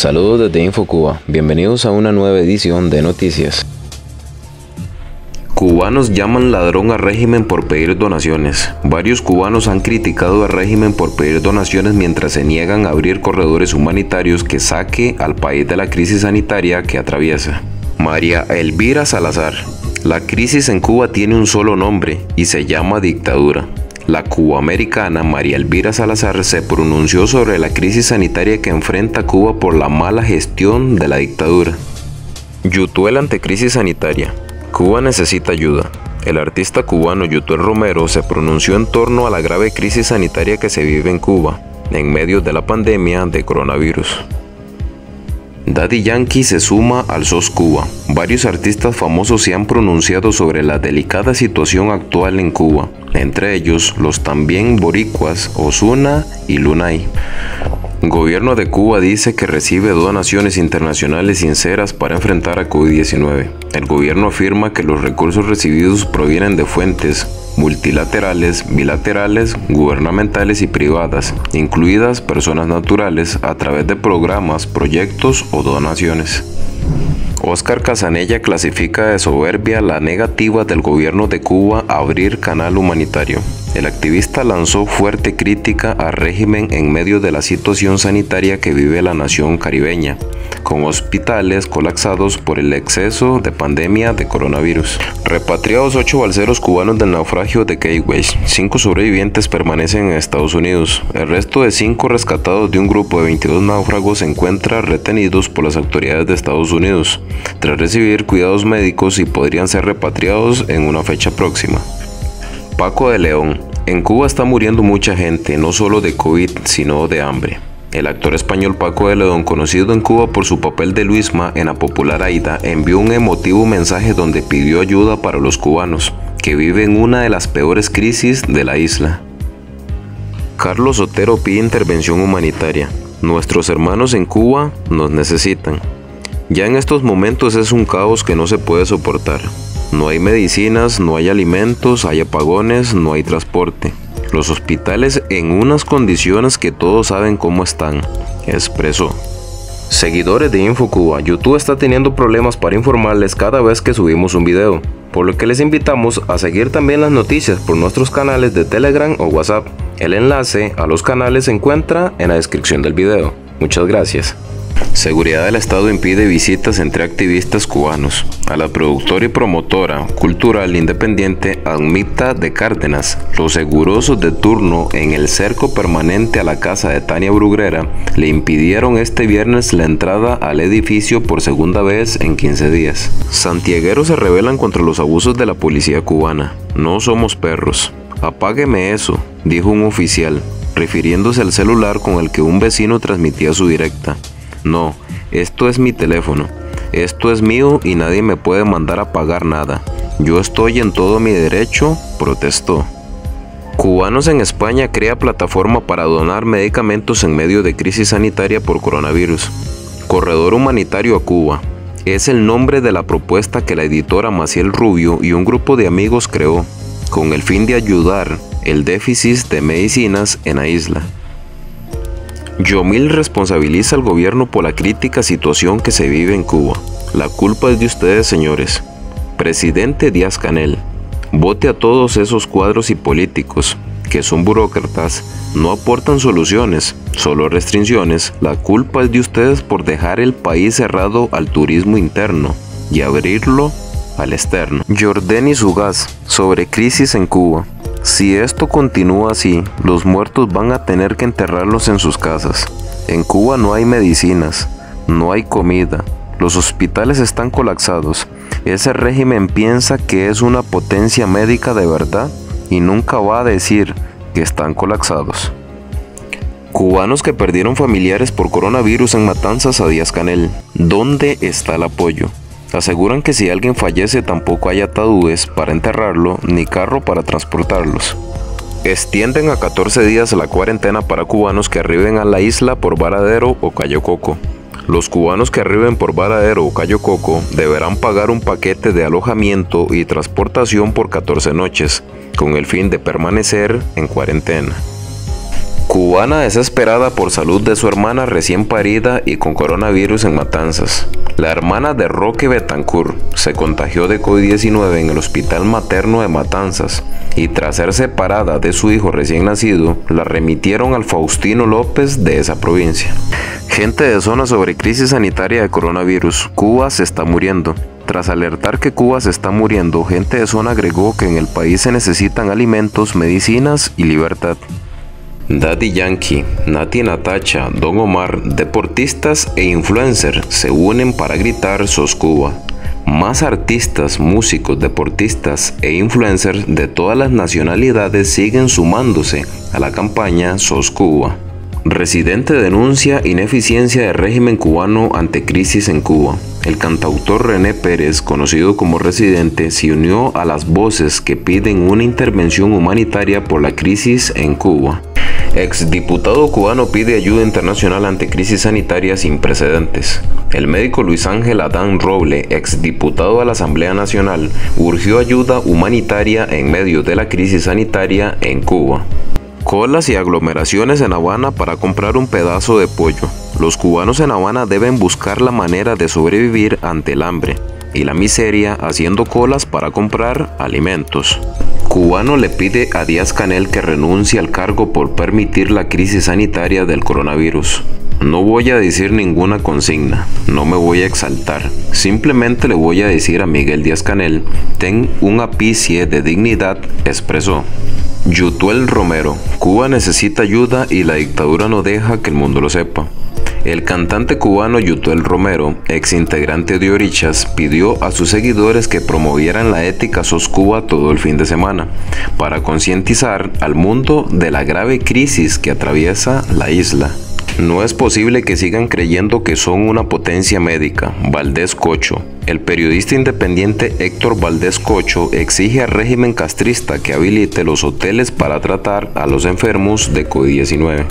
Saludos desde InfoCuba, bienvenidos a una nueva edición de noticias. Cubanos llaman ladrón al régimen por pedir donaciones. Varios cubanos han criticado al régimen por pedir donaciones mientras se niegan a abrir corredores humanitarios que saque al país de la crisis sanitaria que atraviesa. María Elvira Salazar. La crisis en Cuba tiene un solo nombre y se llama dictadura. La cubamericana María Elvira Salazar se pronunció sobre la crisis sanitaria que enfrenta Cuba por la mala gestión de la dictadura. Yutuel ante crisis sanitaria. Cuba necesita ayuda. El artista cubano Yutuel Romero se pronunció en torno a la grave crisis sanitaria que se vive en Cuba, en medio de la pandemia de coronavirus. Daddy Yankee se suma al SOS Cuba. Varios artistas famosos se han pronunciado sobre la delicada situación actual en Cuba, entre ellos los también boricuas Osuna y Lunay. Gobierno de Cuba dice que recibe donaciones internacionales sinceras para enfrentar a COVID-19. El gobierno afirma que los recursos recibidos provienen de fuentes multilaterales, bilaterales, gubernamentales y privadas, incluidas personas naturales, a través de programas, proyectos o donaciones. Oscar Casanella clasifica de soberbia la negativa del gobierno de Cuba a abrir canal humanitario. El activista lanzó fuerte crítica al régimen en medio de la situación sanitaria que vive la nación caribeña, con hospitales colapsados por el exceso de pandemia de coronavirus. Repatriados ocho balseros cubanos del naufragio de Gateway. Cinco sobrevivientes permanecen en Estados Unidos. El resto de cinco rescatados de un grupo de 22 náufragos se encuentran retenidos por las autoridades de Estados Unidos tras recibir cuidados médicos y podrían ser repatriados en una fecha próxima. Paco de León. En Cuba está muriendo mucha gente, no solo de COVID, sino de hambre. El actor español Paco de León, conocido en Cuba por su papel de Luisma en la popular Aida, envió un emotivo mensaje donde pidió ayuda para los cubanos, que viven una de las peores crisis de la isla. Carlos Otero pide intervención humanitaria. Nuestros hermanos en Cuba nos necesitan. Ya en estos momentos es un caos que no se puede soportar. No hay medicinas, no hay alimentos, hay apagones, no hay transporte. Los hospitales en unas condiciones que todos saben cómo están, expresó. Seguidores de InfoCuba, YouTube está teniendo problemas para informarles cada vez que subimos un video, por lo que les invitamos a seguir también las noticias por nuestros canales de Telegram o WhatsApp. El enlace a los canales se encuentra en la descripción del video. Muchas gracias. Seguridad del Estado impide visitas entre activistas cubanos. A la productora y promotora cultural independiente Admita de Cárdenas, los segurosos de turno en el cerco permanente a la casa de Tania Brugrera le impidieron este viernes la entrada al edificio por segunda vez en 15 días. Santiegueros se rebelan contra los abusos de la policía cubana. No somos perros. Apágueme eso, dijo un oficial, refiriéndose al celular con el que un vecino transmitía su directa. No, esto es mi teléfono. Esto es mío y nadie me puede mandar a pagar nada. Yo estoy en todo mi derecho, protestó. Cubanos en España crea plataforma para donar medicamentos en medio de crisis sanitaria por coronavirus. Corredor humanitario a Cuba. Es el nombre de la propuesta que la editora Maciel Rubio y un grupo de amigos creó, con el fin de ayudar el déficit de medicinas en la isla. Yomil responsabiliza al gobierno por la crítica situación que se vive en Cuba. La culpa es de ustedes, señores. Presidente Díaz Canel, vote a todos esos cuadros y políticos que son burócratas, no aportan soluciones, solo restricciones. La culpa es de ustedes por dejar el país cerrado al turismo interno y abrirlo al externo. Jordani Sugas sobre crisis en Cuba. Si esto continúa así, los muertos van a tener que enterrarlos en sus casas. En Cuba no hay medicinas, no hay comida, los hospitales están colapsados. Ese régimen piensa que es una potencia médica de verdad y nunca va a decir que están colapsados. Cubanos que perdieron familiares por coronavirus en matanzas a Díaz Canel. ¿Dónde está el apoyo? Aseguran que si alguien fallece tampoco hay ataúdes para enterrarlo ni carro para transportarlos. Extienden a 14 días la cuarentena para cubanos que arriben a la isla por Varadero o Cayo Coco. Los cubanos que arriben por Varadero o Cayo Coco deberán pagar un paquete de alojamiento y transportación por 14 noches, con el fin de permanecer en cuarentena. Cubana desesperada por salud de su hermana recién parida y con coronavirus en Matanzas. La hermana de Roque Betancourt se contagió de COVID-19 en el hospital materno de Matanzas y tras ser separada de su hijo recién nacido, la remitieron al Faustino López de esa provincia. Gente de zona sobre crisis sanitaria de coronavirus. Cuba se está muriendo. Tras alertar que Cuba se está muriendo, gente de zona agregó que en el país se necesitan alimentos, medicinas y libertad. Daddy Yankee, Nati Natacha, Don Omar, deportistas e influencers se unen para gritar SOS Cuba. Más artistas, músicos, deportistas e influencers de todas las nacionalidades siguen sumándose a la campaña SOS Cuba. Residente denuncia ineficiencia del régimen cubano ante crisis en Cuba. El cantautor René Pérez, conocido como Residente, se unió a las voces que piden una intervención humanitaria por la crisis en Cuba. Exdiputado cubano pide ayuda internacional ante crisis sanitaria sin precedentes. El médico Luis Ángel Adán Roble, exdiputado a la Asamblea Nacional, urgió ayuda humanitaria en medio de la crisis sanitaria en Cuba. Colas y aglomeraciones en Habana para comprar un pedazo de pollo. Los cubanos en Habana deben buscar la manera de sobrevivir ante el hambre y la miseria haciendo colas para comprar alimentos. Cubano le pide a Díaz Canel que renuncie al cargo por permitir la crisis sanitaria del coronavirus. No voy a decir ninguna consigna, no me voy a exaltar. Simplemente le voy a decir a Miguel Díaz Canel, ten un apicie de dignidad, expresó. Yutuel Romero, Cuba necesita ayuda y la dictadura no deja que el mundo lo sepa. El cantante cubano Yutuel Romero, ex integrante de Orichas, pidió a sus seguidores que promovieran la ética SOS Cuba todo el fin de semana, para concientizar al mundo de la grave crisis que atraviesa la isla. No es posible que sigan creyendo que son una potencia médica. Valdés Cocho. El periodista independiente Héctor Valdés Cocho exige al régimen castrista que habilite los hoteles para tratar a los enfermos de COVID-19.